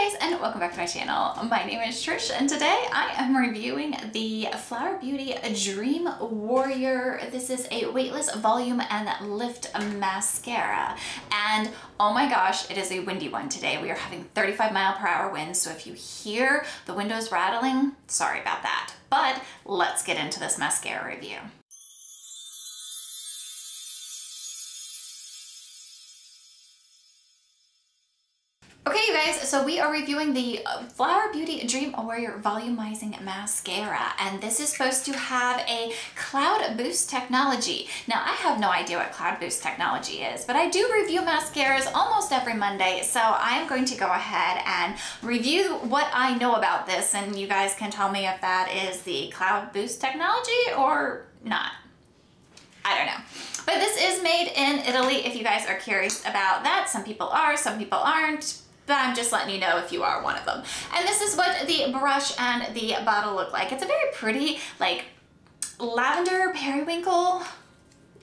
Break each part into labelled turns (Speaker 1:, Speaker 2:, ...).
Speaker 1: guys and welcome back to my channel. My name is Trish and today I am reviewing the Flower Beauty Dream Warrior. This is a weightless volume and lift mascara and oh my gosh it is a windy one today. We are having 35 mile per hour winds so if you hear the windows rattling, sorry about that. But let's get into this mascara review. Okay, you guys, so we are reviewing the uh, Flower Beauty Dream Warrior Volumizing Mascara, and this is supposed to have a Cloud Boost technology. Now, I have no idea what Cloud Boost technology is, but I do review mascaras almost every Monday, so I am going to go ahead and review what I know about this, and you guys can tell me if that is the Cloud Boost technology or not. I don't know. But this is made in Italy if you guys are curious about that. Some people are, some people aren't but I'm just letting you know if you are one of them. And this is what the brush and the bottle look like. It's a very pretty, like, lavender periwinkle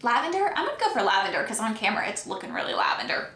Speaker 1: lavender. I'm gonna go for lavender because on camera it's looking really lavender.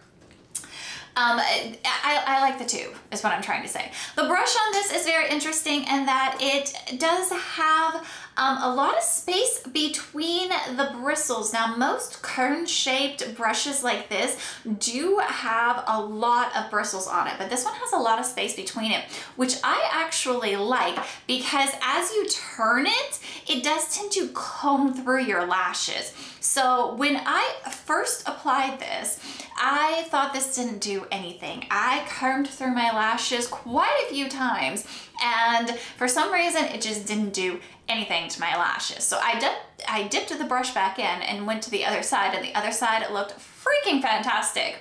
Speaker 1: Um, I, I, like the tube is what I'm trying to say. The brush on this is very interesting in that it does have um, a lot of space between the bristles. Now, most cone-shaped brushes like this do have a lot of bristles on it, but this one has a lot of space between it, which I actually like because as you turn it, it does tend to comb through your lashes. So when I first applied this, I thought this didn't do anything. I combed through my lashes quite a few times and for some reason it just didn't do anything to my lashes. So I, dip, I dipped the brush back in and went to the other side and the other side looked freaking fantastic.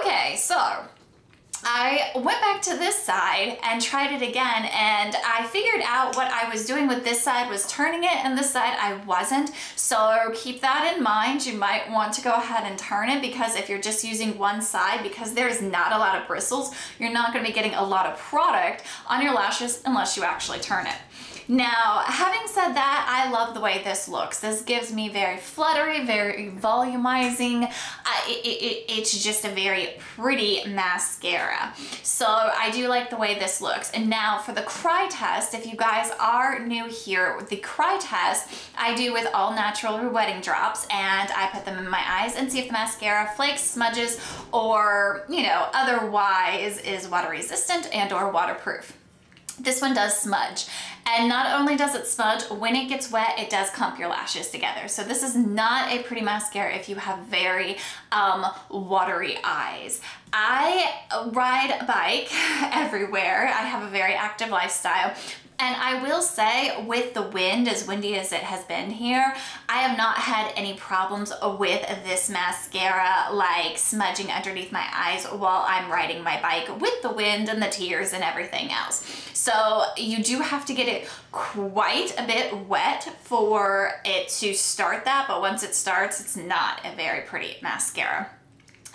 Speaker 1: Okay, so I went back to this side and tried it again and I figured out what I was doing with this side was turning it and this side I wasn't. So keep that in mind. You might want to go ahead and turn it because if you're just using one side because there's not a lot of bristles, you're not going to be getting a lot of product on your lashes unless you actually turn it. Now, having said that, I love the way this looks. This gives me very fluttery, very volumizing. It, it, it's just a very pretty mascara. So I do like the way this looks. And now for the cry test, if you guys are new here, the cry test I do with all natural re-wetting drops and I put them in my eyes and see if the mascara flakes, smudges, or, you know, otherwise is water resistant and or waterproof. This one does smudge. And not only does it smudge, when it gets wet, it does clump your lashes together. So this is not a pretty mascara if you have very um, watery eyes. I ride a bike everywhere. I have a very active lifestyle, and I will say with the wind, as windy as it has been here, I have not had any problems with this mascara like smudging underneath my eyes while I'm riding my bike with the wind and the tears and everything else. So you do have to get it quite a bit wet for it to start that, but once it starts, it's not a very pretty mascara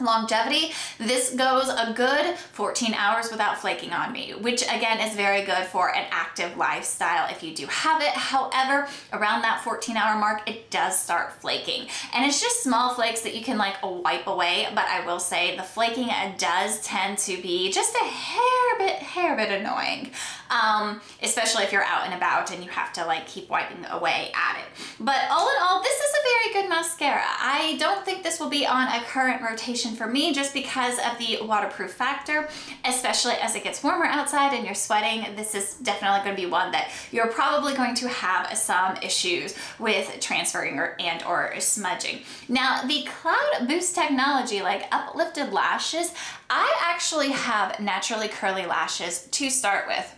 Speaker 1: longevity, this goes a good 14 hours without flaking on me, which again is very good for an active lifestyle if you do have it. However, around that 14 hour mark, it does start flaking. And it's just small flakes that you can like wipe away, but I will say the flaking does tend to be just a hair bit, hair bit annoying, um, especially if you're out and about and you have to like keep wiping away at it. But all in all, this is a very good mascara. I don't think this will be on a current rotation for me just because of the waterproof factor, especially as it gets warmer outside and you're sweating. This is definitely going to be one that you're probably going to have some issues with transferring or, and or smudging. Now, the Cloud Boost technology, like uplifted lashes, I actually have naturally curly lashes to start with.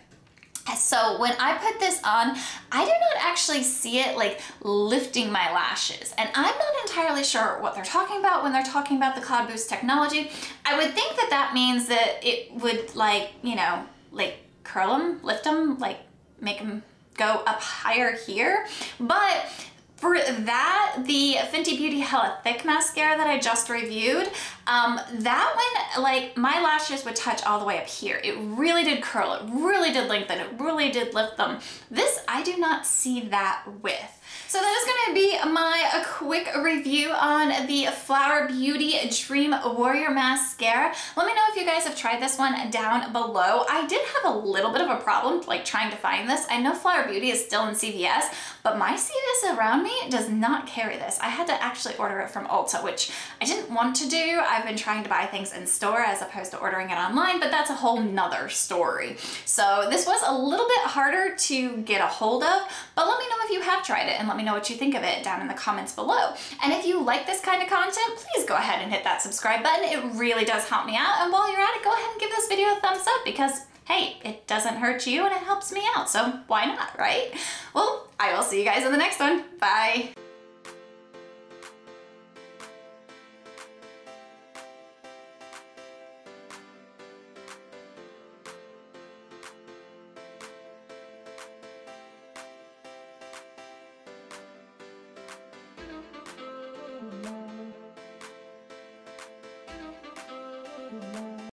Speaker 1: So when I put this on, I do not actually see it like lifting my lashes. And I'm not entirely sure what they're talking about when they're talking about the Cloud Boost technology. I would think that that means that it would like, you know, like curl them, lift them, like make them go up higher here. But For that, the Fenty Beauty Hella Thick Mascara that I just reviewed, um, that one, like my lashes would touch all the way up here. It really did curl, it really did lengthen, it really did lift them. This, I do not see that with. So that is gonna be my quick review on the Flower Beauty Dream Warrior Mascara. Let me know if you guys have tried this one down below. I did have a little bit of a problem like trying to find this. I know Flower Beauty is still in CVS, but my CVS around me does not carry this. I had to actually order it from Ulta, which I didn't want to do. I've been trying to buy things in store as opposed to ordering it online, but that's a whole nother story. So this was a little bit harder to get a hold of, but let me know if you have tried it and let me know what you think of it down in the comments below. And if you like this kind of content, please go ahead and hit that subscribe button. It really does help me out. And while you're at it, go ahead and give this video a thumbs up because hey, it doesn't hurt you and it helps me out. So why not, right? Well, I will see you guys in the next one. Bye.